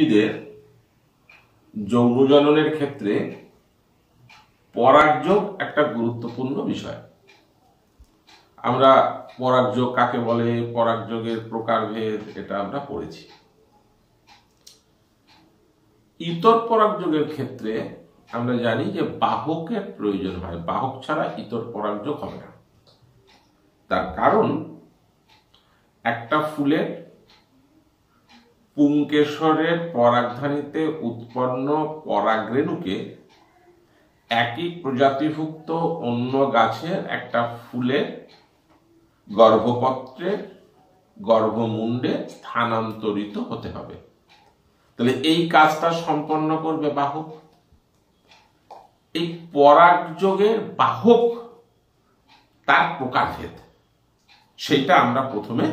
উদ্ভিদের যৌনজননের ক্ষেত্রে পরাগযোগ একটা গুরুত্বপূর্ণ বিষয়। আমরা পরাগযোগ কাকে বলে, পরাগযোগের প্রকারভেদ এটা আমরা পড়েছি। ইতর পরাগযোগের ক্ষেত্রে আমরা জানি যে বাহকের প্রয়োজন হয়। বাহক ছাড়া ইতর পরাগযোগ হবে না। তার কারণ, একটা ফুলের পুংকেশরের পরাগধানীতে উৎপন্ন পরাগরেণুকে একই প্রজাতিভুক্ত অন্য গাছের একটা ফুলের গর্ভপত্রে গর্ভমুণ্ডে স্থানান্তরিত হতে হবে। তাহলে এই কাজটা সম্পন্ন করবে বাহক। এই পরাগযোগের বাহক তার প্রকারভেদ, সেইটা আমরা প্রথমে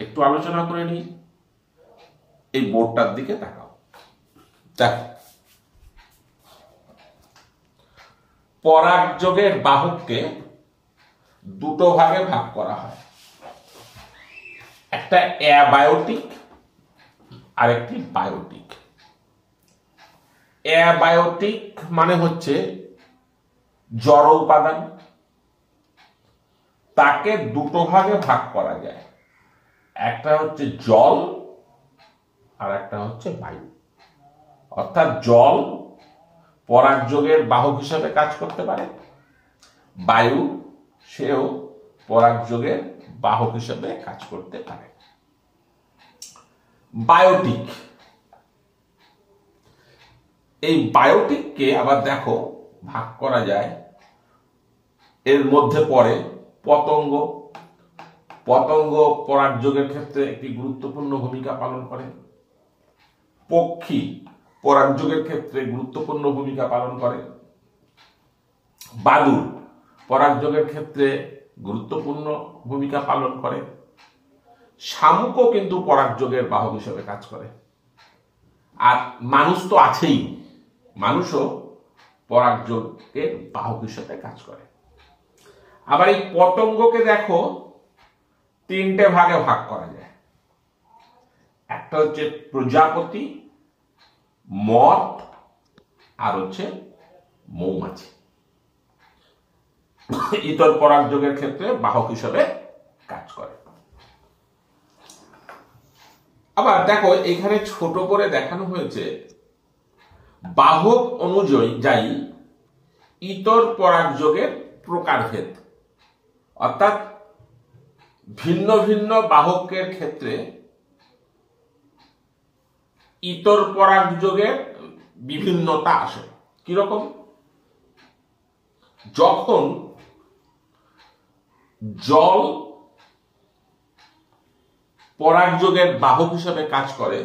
একটু আলোচনা করে নিই। এই বোর্ডটার দিকে তাকাও। দেখো। পরাগযোগের বাহককে দুটো ভাগে ভাগ করা হয়। একটা অ্যাবায়োটিক আর একটি বায়োটিক। অ্যাবায়োটিক মানে হচ্ছে জড় উপাদান। তাকে দুটো ভাগে ভাগ করা যায়। একটা হচ্ছে জল আর একটা হচ্ছে বায়ু। অর্থাৎ জল পরাগযোগের বাহক হিসাবে কাজ করতে পারে। বায়ু সেও পরাগযোগের বাহক হিসাবে কাজ করতে পারে। বায়োটিক। এই বায়োটিককে আবার দেখো, ভাগ করা যায়। এর মধ্যে পড়ে পতঙ্গ। পতঙ্গ পরাগযোগের ক্ষেত্রে একটি গুরুত্বপূর্ণ ভূমিকা পালন করে। পক্ষী পরাগ পরাগযোগের ক্ষেত্রে গুরুত্বপূর্ণ ভূমিকা পালন করে। বাদুর পরাগযোগের ক্ষেত্রে গুরুত্বপূর্ণ ভূমিকা পালন করে। শামুকও কিন্তু পরাগযোগের বাহক হিসেবে কাজ করে। আর মানুষ তো আছেই, মানুষও পরাগযোগের বাহক হিসেবে কাজ করে। আবার এই পতঙ্গকে দেখো, তিনটে ভাগে ভাগ করা যায়। একটা হচ্ছে প্রজাপতি মদ আর হচ্ছে মৌমাছি। ইতর পরাগযোগের ক্ষেত্রে বাহক হিসেবে কাজ করে। আবার দেখো, এখানে ছোট করে দেখানো হয়েছে, বাহক অনুযায়ী যাই ইতর পরাগযোগের প্রকারভেদ। অর্থাৎ ভিন্ন ভিন্ন বাহকের ক্ষেত্রে ইতর পরাগযোগের বিভিন্নতা আসে। কীরকম? যখন জল পরাগযোগের বাহক হিসেবে কাজ করে,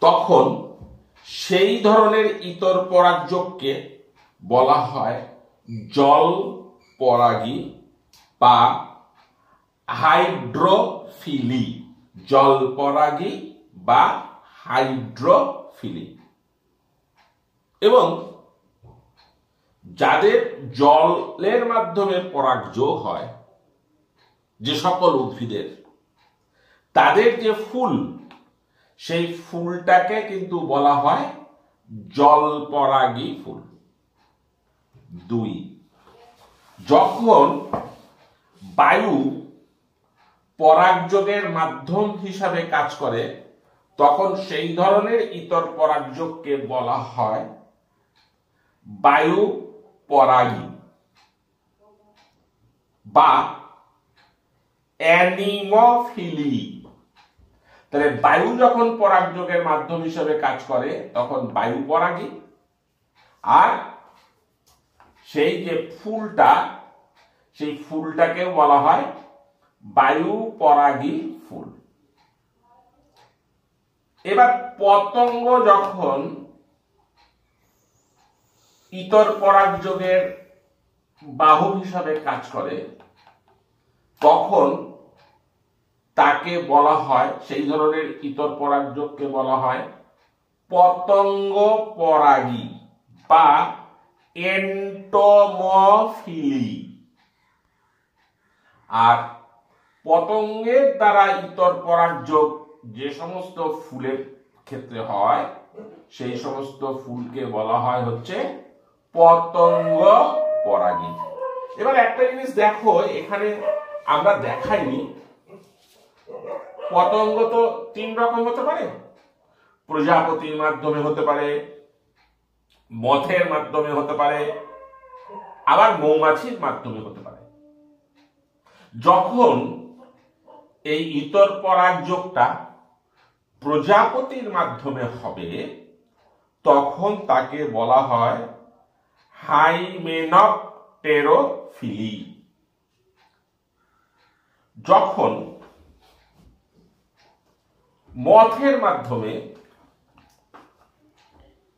তখন সেই ধরনের ইতর পরাগযোগকে বলা হয় জল পরাগী বা হাইড্রোফিলি। জল পরাগী বা হাইড্রোফিলি এবং যাদের জলের মাধ্যমে পরাগযোগ হয়, যে সকল উদ্ভিদের, তাদের যে ফুল, সেই ফুলটাকে কিন্তু বলা হয় জল পরাগী ফুল। দুই, যখন বায়ু পরাগযোগের মাধ্যম হিসাবে কাজ করে তখন সেই ধরনের ইতর পরাগযোগকে বলা হয় বায়ু পরাগী বা অ্যানিমোফিলি। তাহলে বায়ু যখন পরাগযোগের মাধ্যম হিসেবে কাজ করে, তখন বায়ু পরাগী আর সেই যে ফুলটা, সেই ফুলটাকে বলা হয় বায়ু পরাগী এবার পতঙ্গ যখন ইতর পরাগযোগের বাহু হিসাবে কাজ করে, তখন তাকে বলা হয়, সেই ধরনের ইতর পরাগযোগকে বলা হয় পতঙ্গ পরাগী বা এন্টোমফিলি। আর পতঙ্গের দ্বারা ইতর পরাগযোগ যে সমস্ত ফুলের ক্ষেত্রে হয়, সেই সমস্ত ফুলকে বলা হয় হচ্ছে পতঙ্গ পরাগী এবার একটা জিনিস দেখো, এখানে আমরা দেখাইনি। পতঙ্গ তো তিন রকম হতে পারে। প্রজাপতির মাধ্যমে হতে পারে মথের মাধ্যমে হতে পারে, আবার মৌমাছির মাধ্যমে হতে পারে। যখন এই ইতর পরাগযোগটা প্রজাপতির মাধ্যমে হবে, তখন তাকে বলা হয় হাইমেনপটেরোফিলি যখন মথের মাধ্যমে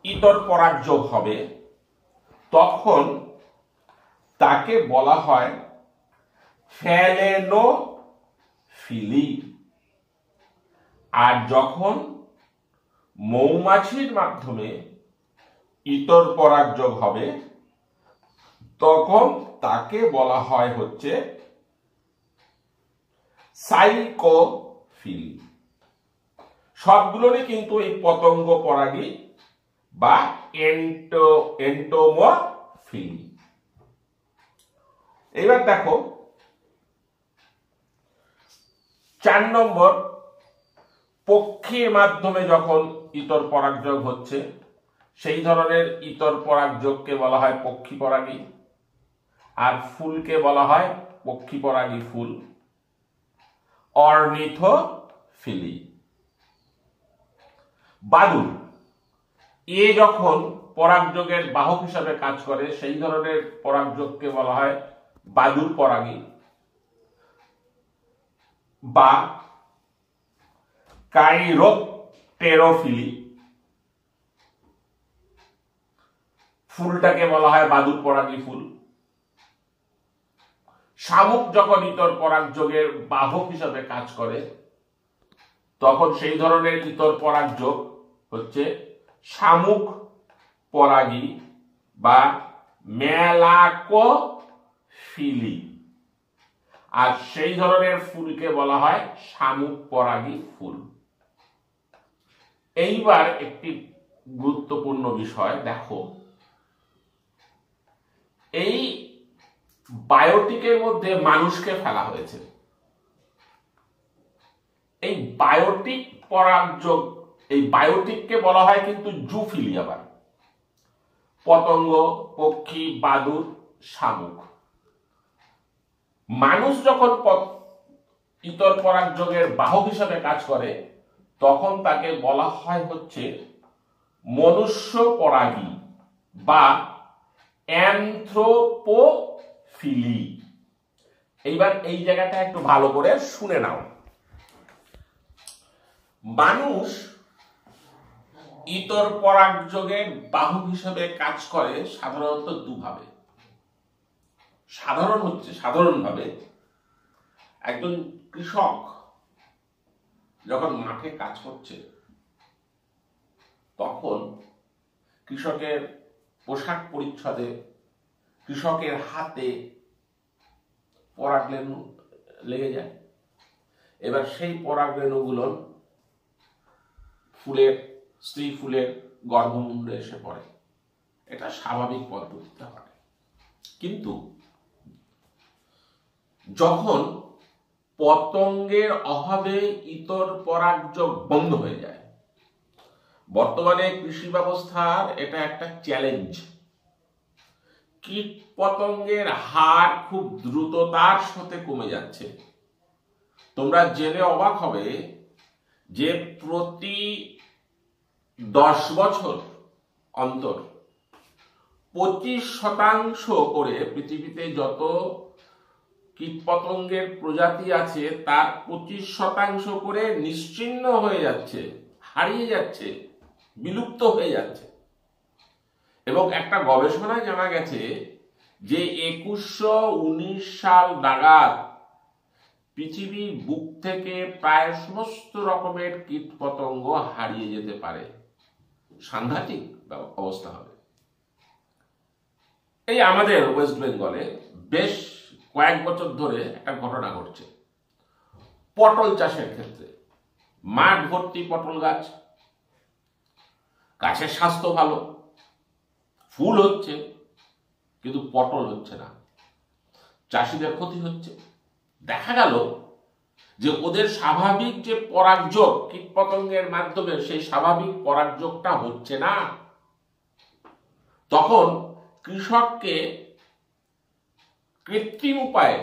ইতর পরাগযোগ হবে, তখন তাকে বলা হয় ফ্যালেনোফিলি যখন মৌমাছির মাধ্যমে ইতর পরাগযোগ হবে, তখন তাকে বলা হয় হচ্ছে সাইকোফিল। সবগুলোরই কিন্তু এই পতঙ্গ পরাগী বা এন্টো এন্টোমোফিল এবার দেখো, চার নম্বর পক্ষীর মাধ্যমে যখন ইতর পরাগযোগ হচ্ছে, সেই ধরনের ইতর পরাগযোগকে বলা হয় পক্ষী পরাগী। আর ফুলকে বলা হয় পক্ষী পরাগী ফুল। অর্নিথোফিলি। বাদুর। এ যখন পরাগযোগের বাহক হিসাবে কাজ করে, সেই ধরনের পরাগযোগকে বলা হয় বাদুর পরাগী বা কাইরোপটেরোফিলি। ফুলটাকে বলা হয় বাদুর পরাগী ফুল। শামুক যখন ইতর পরাগযোগের বাহক হিসাবে কাজ করে, তখন সেই ধরনের ইতর পরাগযোগ হচ্ছে শামুক পরাগী বা মেলাকোফিলি। আর সেই ধরনের ফুলকে বলা হয় শামুক পরাগী ফুল। এইবার একটি গুরুত্বপূর্ণ বিষয়, দেখো। এই বায়োটিকের মধ্যে মানুষকে ফেলা হয়েছে। এই বায়োটিক পরাগযোগ এই বায়োটিককে বলা হয় কিন্তু জুফিলি আবার। পতঙ্গ, পক্ষী, বাদুর, শামুক। মানুষ যখন ইতর পরাগযোগের বাহক হিসাবে কাজ করে তখন তাকে বলা হয় হচ্ছে মনুষ্য পরাগী বা অ্যান্থ্রোপোফিলি। এইবার এই জায়গাটা একটু ভালো করে শুনে নাও। মানুষ ইতর পরাগযোগের বাহু হিসেবে কাজ করে সাধারণত দুভাবে। সাধারণ হচ্ছে, সাধারণভাবে একজন কৃষক যখন মাঠে কাজ করছে তখন কৃষকের পোশাক পরিচ্ছদে, কৃষকের হাতে পরাগরেণু লেগে যায়। এবার সেই পরাগরেণুগুলো ফুলের, স্ত্রী ফুলের গর্ভমুণ্ডে এসে পড়ে। এটা স্বাভাবিক পদ্ধতিতে হয়। কিন্তু যখন পতঙ্গের অভাবে ইতর পরাগযোগ বন্ধ হয়ে যায়। বর্তমানে কৃষি ব্যবস্থার এটা একটা চ্যালেঞ্জ কীট পতঙ্গের হার খুব দ্রুততার সাথে কমে যাচ্ছে। তোমরা জেনে অবাক হবে যে প্রতি দশ বছর অন্তর পঁচিশ শতাংশ করে পৃথিবীতে যত কীটপতঙ্গের প্রজাতি আছে, তার পঁচিশ শতাংশ করে নিশ্চিন্ন হয়ে যাচ্ছে, হারিয়ে যাচ্ছে, বিলুপ্ত হয়ে যাচ্ছে। এবং একটা গবেষণায় জানা গেছে যে একুশশো উনিশ সাল নাগাদ পৃথিবীর বুক থেকে প্রায় সমস্ত রকমের কীট পতঙ্গ হারিয়ে যেতে পারে। সাংঘাতিক অবস্থা হবে। এই আমাদের ওয়েস্ট বেঙ্গলে বেশ কয়েক বছর ধরে একটা ঘটনা ঘটছে। পটল চাষের ক্ষেত্রে। মাঠ ভর্তি পটল গাছ। গাছের স্বাস্থ্য ভালো। ফুল হচ্ছে, কিন্তু পটল হচ্ছে না। চাষিদের ক্ষতি হচ্ছে। দেখা গেল যে ওদের স্বাভাবিক যে পরাগযোগ কীটপতঙ্গের মাধ্যমে, সেই স্বাভাবিক পরাগযোগটা হচ্ছে না। তখন কৃষককে কৃত্রিম উপায়ে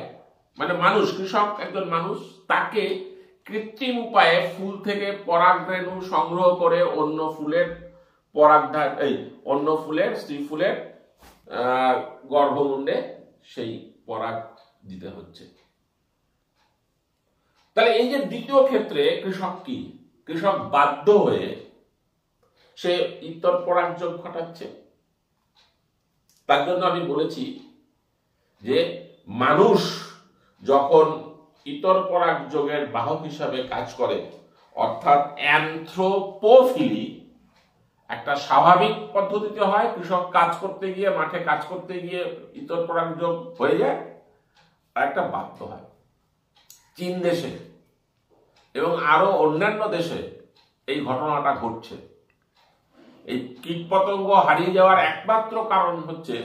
মানে মানুষ, কৃষক একজন মানুষ, তাকে কৃত্রিম উপায়ে ফুল থেকে পরাগ রেণু সংগ্রহ করে অন্য ফুলের পরাগধার এই, অন্য ফুলের, স্ত্রী ফুলের গর্ভমুণ্ডে সেই পরাগ দিতে হচ্ছে। তাহলে এই যে দ্বিতীয় ক্ষেত্রে কৃষক কি? কৃষক বাধ্য হয়ে সে ইতর পরাগযোগ ঘটাচ্ছে। তার জন্য আমি বলেছি যে মানুষ যখন ইতর পরাগ যোগের বাহক হিসাবে কাজ করে, অর্থাৎ অ্যান্থ্রোপোফিলি একটা স্বাভাবিক পদ্ধতিতে হয়, কৃষক কাজ করতে গিয়ে, মাঠে কাজ করতে গিয়ে ইতর পরাগ যোগ হয়ে যায়, আর একটা বাধ্য হয়। চীন দেশে এবং আরও অন্যান্য দেশে এই ঘটনাটা ঘটছে। এই কীটপতঙ্গ হারিয়ে যাওয়ার একমাত্র কারণ হচ্ছে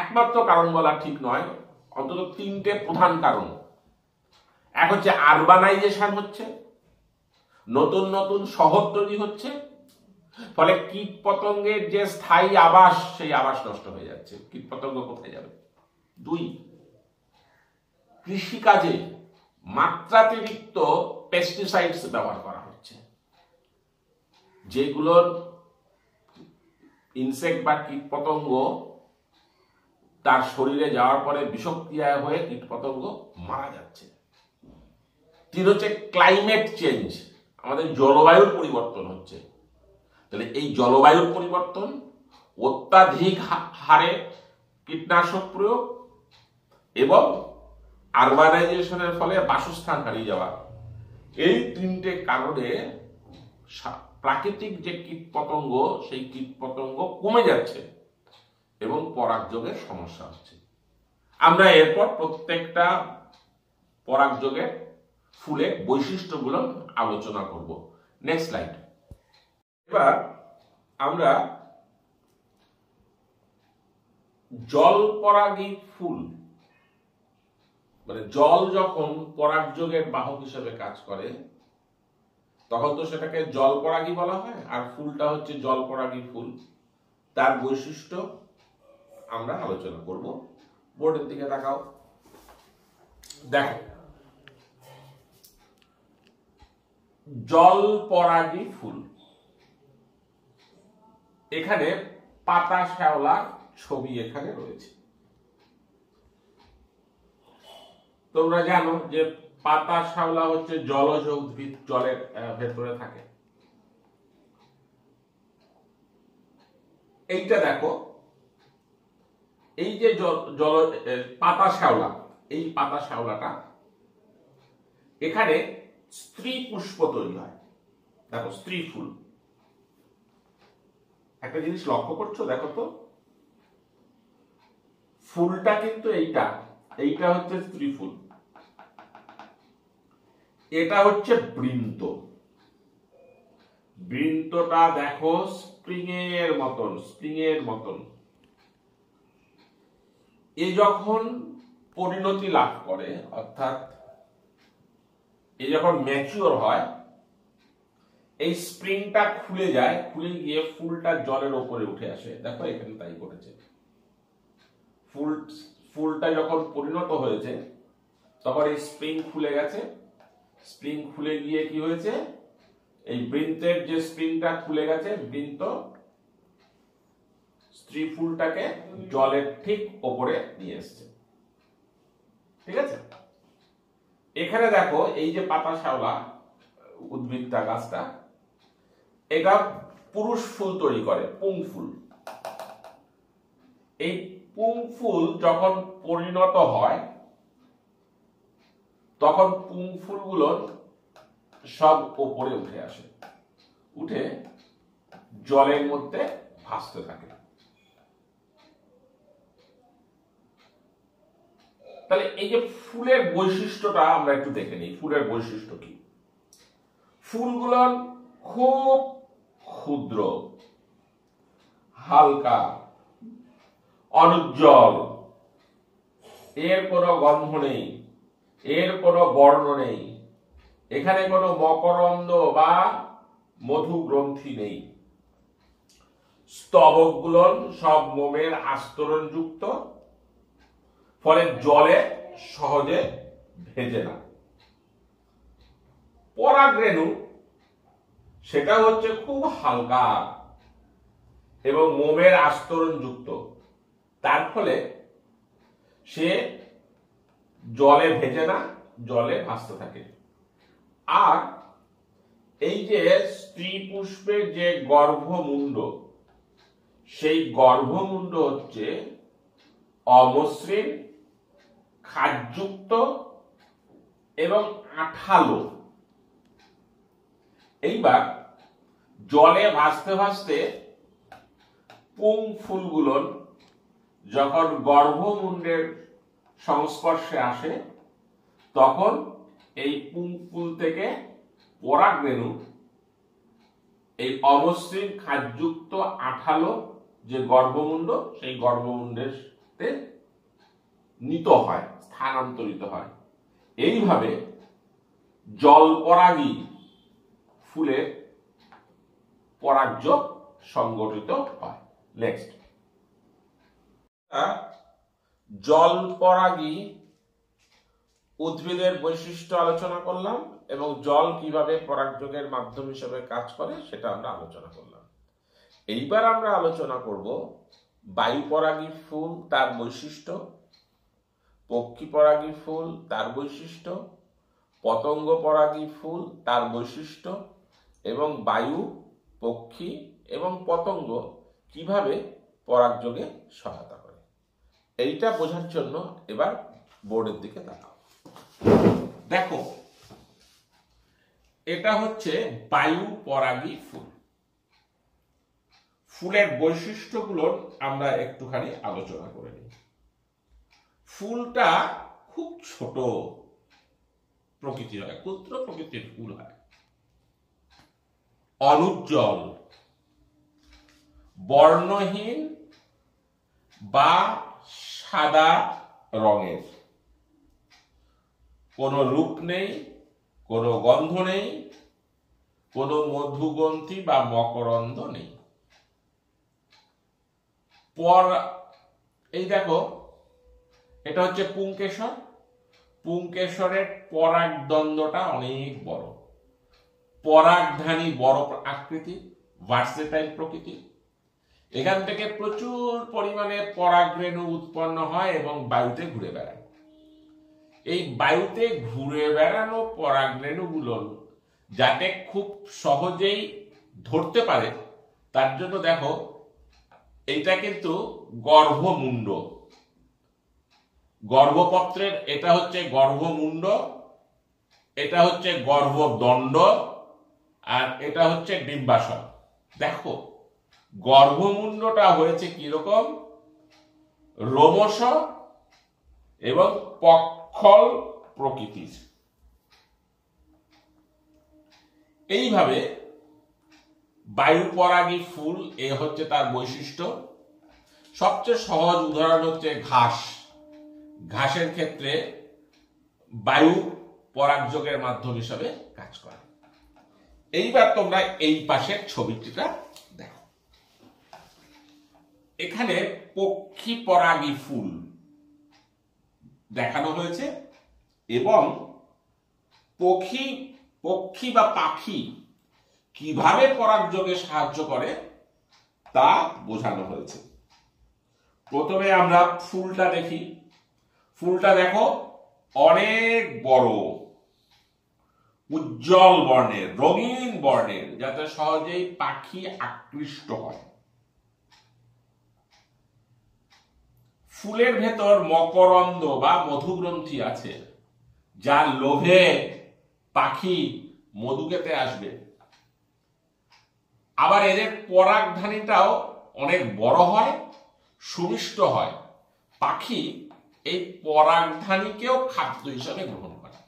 একমাত্র কারণ বলা ঠিক নয়, অন্তত তিনটে প্রধান কারণ। এক হচ্ছে আরবানাইজেশন হচ্ছে, নতুন নতুন শহর তৈরি হচ্ছে, ফলে কীট পতঙ্গের যে স্থায়ী আবাস, সেই আবাস নষ্ট হয়ে যাচ্ছে। কীট পতঙ্গ কোথায় যাবে? দুই, কৃষিকাজে মাত্রাতিরিক্ত পেস্টিসাইডস ব্যবহার করা হচ্ছে। যেগুলোর ইনসেক্ট বা কীট পতঙ্গ তার শরীরে যাওয়ার পরে বিষক্রিয়া হয়ে কীট পতঙ্গ মারা যাচ্ছে। তিন হচ্ছে ক্লাইমেট চেঞ্জ আমাদের জলবায়ুর পরিবর্তন হচ্ছে। তাহলে এই জলবায়ুর পরিবর্তন অত্যাধিক হারে কীটনাশক প্রয়োগ এবং আরবানাইজেশনের ফলে বাসস্থান হারিয়ে যাওয়া। এই তিনটে কারণে প্রাকৃতিক যে কীট পতঙ্গ সেই কীট পতঙ্গ কমে যাচ্ছে। এবং পরাগযোগের সমস্যা হচ্ছে আমরা এরপর প্রত্যেকটা পরাগযোগের ফুলের বৈশিষ্ট্যগুলো আলোচনা করব। নেক্সট স্লাইড এবার আমরা জল পরাগী ফুল মানে জল যখন পরাগযোগের বাহক হিসেবে কাজ করে, তখন তো সেটাকে জল পরাগী বলা হয়, আর ফুলটা হচ্ছে জল পরাগী ফুল। তার বৈশিষ্ট্য আমরা আলোচনা করব। বোর্ডের দিকে তাকাও। দেখো। জল পরাগী ফুল। এখানে পাতা শ্যাওলা ছবি এখানে রয়েছে। তোমরা জানো যে পাতা শ্যাওলা হচ্ছে জলজ উদ্ভিদ, জলের ভেতরে থাকে। এইটা দেখো এই যে জল পাতা শ্যাওলা, এই পাতা শ্যাওলাটা এখানে স্ত্রী পুষ্প তৈরি হয়। দেখো, স্ত্রী ফুল। একটা জিনিস লক্ষ্য করছ, দেখো তো। ফুলটা কিন্তু এইটা এইটা হচ্ছে স্ত্রী ফুল। এটা হচ্ছে বৃন্ত বৃন্তটা দেখো স্প্রিং এর মতন স্প্রিং এর মতন। এ যখন পরিণতি লাভ করে, অর্থাৎ এ যখন ম্যাচিওর হয়, এই স্প্রিংটা খুলে যায়, খুলে গিয়ে ফুলটা জলের ওপরে উঠে আসে। দেখো, এখানে তাই করেছে ফুল, ফুলটা যখন পরিণত হয়েছে, তখন এই স্প্রিং খুলে গেছে। স্প্রিং খুলে গিয়ে কি হয়েছে? এই বৃন্তের যে স্প্রিংটা খুলে গেছে, বৃন্ত স্ত্রী ফুলটাকে জলের ঠিক ওপরে নিয়ে এসছে। ঠিক আছে? এখানে দেখো, এই যে পাতা শ্যাওলা উদ্ভিদটা, গাছটা এটা পুরুষ ফুল তৈরি করে, পুং ফুল। এই পুং ফুল যখন পরিণত হয়, তখন পুং ফুলগুলো সব ওপরে উঠে আসে। উঠে জলের মধ্যে ভাসতে থাকে। তাহলে এই যে ফুলের বৈশিষ্ট্যটা আমরা একটু দেখে নিই, ফুলের বৈশিষ্ট্য কি? ফুলগুলো খুব ক্ষুদ্র, হালকা, অনুজ্জ্বল। এর কোনো গন্ধ নেই, এর কোনো বর্ণ নেই, এখানে কোনো মকরন্দ বা মধু গ্রন্থি নেই। স্তবকগুলো সব মোমের আস্তরণ যুক্ত ফলে জলে সহজে ভেজে না। পরাগরেণু, সেটা হচ্ছে খুব হালকা এবং মোমের আস্তরণ যুক্ত তার ফলে সে জলে ভেজে না, জলে ভাসতে থাকে। আর এই যে স্ত্রী পুষ্পের যে গর্ভমুণ্ড, সেই গর্ভমুণ্ড হচ্ছে অমসৃণ খাদ্যযুক্ত এবং আঠালো। এইবার জলে ভাসতে ভাসতে পুং ফুলগুলোর যখন গর্ভমুণ্ডের সংস্পর্শে আসে, তখন এই পুং ফুল থেকে পরাগরেণু এই অমসৃণ খাদযুক্ত আঠালো যে গর্ভমুণ্ড, সেই গর্ভমুণ্ডের নিত হয়। স্থানান্তরিত হয়। এইভাবে জলপরাগী ফুলের পরাগযোগ সংগঠিত হয়। নেক্সট জলপরাগী উদ্ভিদের বৈশিষ্ট্য আলোচনা করলাম এবং জল কীভাবে পরাগযোগের মাধ্যম হিসেবে কাজ করে সেটা আমরা আলোচনা করলাম। এইবার আমরা আলোচনা করব বায়ু পরাগী ফুল তার বৈশিষ্ট্য পক্ষী পরাগী ফুল, তার বৈশিষ্ট্য। পতঙ্গ পরাগী ফুল, তার বৈশিষ্ট্য। এবং বায়ু, পক্ষী এবং পতঙ্গ কীভাবে পরাগযোগে সহায়তা করে। এইটা বোঝার জন্য এবার বোর্ডের দিকে তাকাও। দেখো, এটা হচ্ছে বায়ু পরাগী ফুল। ফুলের বৈশিষ্ট্যগুলোর আমরা একটুখানি আলোচনা করে নিই। ফুলটা খুব ছোট প্রকৃতির হয়, ক্ষুদ্র প্রকৃতির ফুল হয়। অনুজ্জ্বল বর্ণহীন বা সাদা রঙের। কোনো রূপ নেই, কোনো গন্ধ নেই, কোনো মধুগ্রন্থি বা মকরন্দ নেই। পর, এই দেখো এটা হচ্ছে পুংকেশর। পুংকেশরের পরাগ দ্বন্দ্বটা অনেক বড়। পরাগধানী বড় আকৃতি ভার্সেটাইল প্রকৃতি। এখান থেকে প্রচুর পরিমাণে পরাগরেণু উৎপন্ন হয় এবং বায়ুতে ঘুরে বেড়ায়। এই বায়ুতে ঘুরে বেড়ানো পরাগরেণুগুলো যাতে খুব সহজেই ধরতে পারে, তার জন্য দেখো এটা কিন্তু গর্ভমুণ্ড গর্ভপত্রের, এটা হচ্ছে গর্ভমুণ্ড, এটা হচ্ছে গর্ভদণ্ড, আর এটা হচ্ছে ডিম্বাশয়। দেখো, গর্ভমুণ্ডটা হয়েছে কীরকম? রোমস এবং পক্ষল প্রকৃতির। এইভাবে বায়ু পরাগী ফুল, এ হচ্ছে তার বৈশিষ্ট্য। সবচেয়ে সহজ উদাহরণ হচ্ছে ঘাস। ঘাসের ক্ষেত্রে বায়ু পরাগযোগের মাধ্যম হিসাবে কাজ করে। এইবার তোমরা এই পাশের ছবিটিটা দেখো। এখানে পক্ষী পরাগী ফুল দেখানো হয়েছে এবং পক্ষী পক্ষী বা পাখি কীভাবে পরাগযোগে সাহায্য করে তা বোঝানো হয়েছে। প্রথমে আমরা ফুলটা দেখি। ফুলটা দেখো, অনেক বড়। উজ্জ্বল বর্ণের, রঙিন বর্ণের, যাতে সহজেই পাখি আকৃষ্ট হয়। ফুলের ভেতর মকরন্দ বা মধুগ্রন্থি আছে, যার লোভে পাখি মধু খেতে আসবে। আবার এদের পরাগধানীটাও অনেক বড় হয়, সুমিষ্ট হয়। পাখি এই পরাগধানীকেও খাদ্য হিসাবে গ্রহণ করে।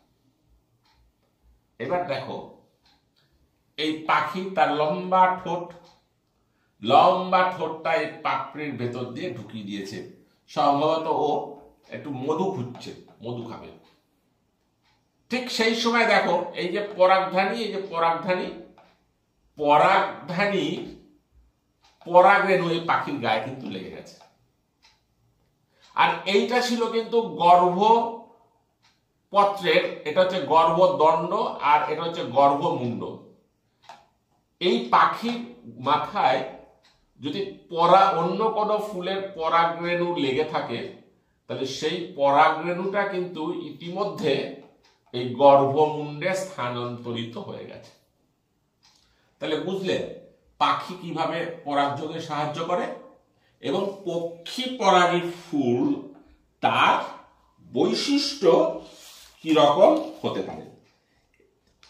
এবার দেখো, এই পাখি তার লম্বা ঠোঁট, লম্বা ঠোঁটটা এই পাপড়ির ভেতর দিয়ে ঢুকিয়ে দিয়েছে। সম্ভবত ও একটু মধু খুঁজছে, মধু খাবে। ঠিক সেই সময় দেখো, এই যে পরাগধানী, এই যে পরাগধানী পরাগধানী পরাগরেণু এই পাখির গায়ে কিন্তু লেগে গেছে। আর এইটা ছিল কিন্তু গর্ভ পত্রের এটা হচ্ছে গর্ভদণ্ড আর এটা হচ্ছে গর্ভমুণ্ড। এই পাখির মাথায় যদি পরা অন্য কোনো ফুলের পরাগরেণু লেগে থাকে, তাহলে সেই পরাগরেণুটা কিন্তু ইতিমধ্যে এই গর্ভমুণ্ডে স্থানান্তরিত হয়ে গেছে। তাহলে বুঝলে, পাখি কীভাবে পরাগযোগে সাহায্য করে? এবং পক্ষী পরাগী ফুল তার বৈশিষ্ট্য কীরকম হতে পারে?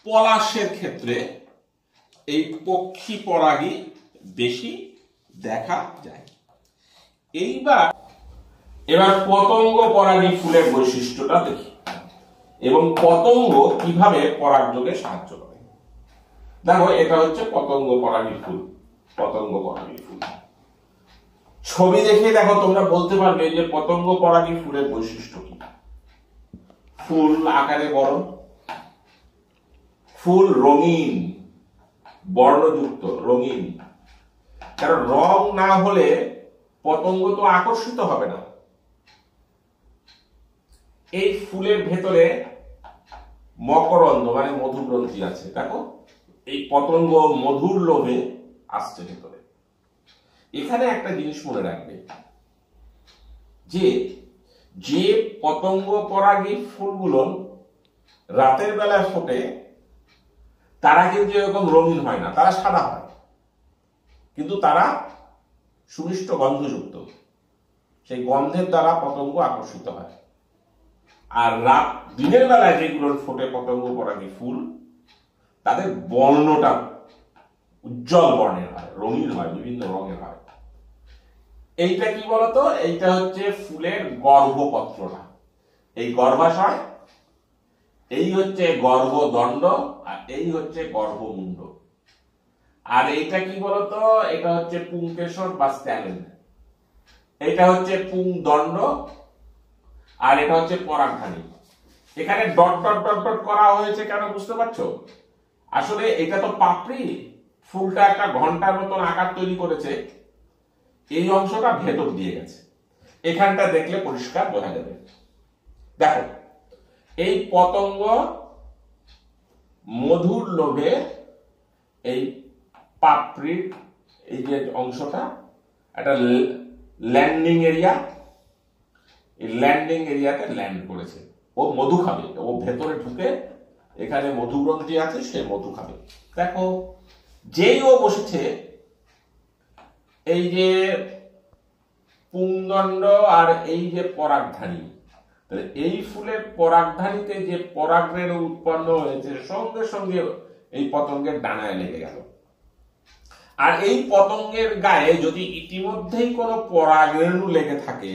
পলাশের ক্ষেত্রে এই পক্ষী পরাগী বেশি দেখা যায়। এইবার এবার পতঙ্গ পরাগী ফুলের বৈশিষ্ট্যটা দেখি এবং পতঙ্গ কীভাবে পরাগযোগে সাহায্য করে। দেখো, এটা হচ্ছে পতঙ্গ পরাগী ফুল, পতঙ্গ পরাগী ফুল। ছবি দেখে দেখো তোমরা বলতে পারবে যে পতঙ্গ পরাগী ফুলের বৈশিষ্ট্য কি? ফুল আকারে বড় ফুল রঙিন, বর্ণযুক্ত, রঙিন। কারণ রং না হলে পতঙ্গ তো আকর্ষিত হবে না। এই ফুলের ভেতরে মকরন্দ মানে মধুগ্রন্থি আছে। দেখো, এই পতঙ্গ মধুর লোভে আসছে ভেতরে। এখানে একটা জিনিস মনে রাখবে। যে যে পতঙ্গ পরাগী ফুলগুলো রাতের বেলা ফোটে, তারা কিন্তু এরকম রঙিন হয় না, তারা সাদা হয়। কিন্তু তারা সুমিষ্ট গন্ধযুক্ত। সেই গন্ধের দ্বারা পতঙ্গ আকর্ষিত হয়। আর রাত, দিনের বেলায় যেগুলো ফোটে পতঙ্গ পরাগী ফুল, তাদের বর্ণটা উজ্জ্বল বর্ণের হয়, রঙিন হয়, বিভিন্ন রঙের হয়। এইটা কি বলতো? এইটা হচ্ছে ফুলের গর্ভপত্রটা। এই গর্ভাশয়, এই হচ্ছে গর্ভদণ্ড আর এই হচ্ছে গর্ভমুণ্ড। আর এইটা কি বলতো? এটা হচ্ছে পুংকেশর বা স্ট্যালেন এটা হচ্ছে পুং দণ্ড আর এটা হচ্ছে পরাগধানী। এখানে ডট ডট ডট ডট করা হয়েছে কেন বুঝতে পারছ? আসলে এটা তো পাপড়ি। ফুলটা একটা ঘণ্টার মতন আকার তৈরি করেছে। এই অংশটা ভেতর দিয়ে গেছে। এখানটা দেখলে পরিষ্কার বোঝা যাবে। দেখো, এই পতঙ্গ মধুর লোভে এই পাপড়ির এই যে অংশটা, একটা ল্যান্ডিং এরিয়া এই ল্যান্ডিং এরিয়াতে ল্যান্ড করেছে। ও মধু খাবে, ও ভেতরে ঢুকে এখানে মধুগ্রন্থি আছে, সে মধু খাবে। দেখো, যেই ও বসেছে এই যে পুংদণ্ড আর এই যে পরাগধানী, তাহলে এই ফুলের পরাগধানীতে যে পরাগরেণু উৎপন্ন হয়েছে, সঙ্গে সঙ্গে এই পতঙ্গের ডানায় লেগে গেল। আর এই পতঙ্গের গায়ে যদি ইতিমধ্যেই কোনো পরাগরেণু লেগে থাকে,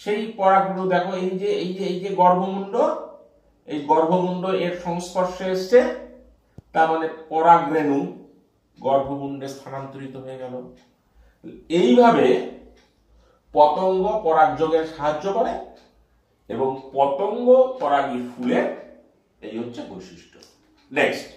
সেই পরাগরেণু দেখো, এই যে এই যে এই যে গর্ভমুণ্ড, এই গর্ভমুণ্ড এর সংস্পর্শে এসছে, তার মানে পরাগরেণু গর্ভমুণ্ডে স্থানান্তরিত হয়ে গেল। এইভাবে পতঙ্গ পরাগযোগের সাহায্য করে এবং পতঙ্গ পরাগী ফুলের এই হচ্ছে বৈশিষ্ট্য। নেক্সট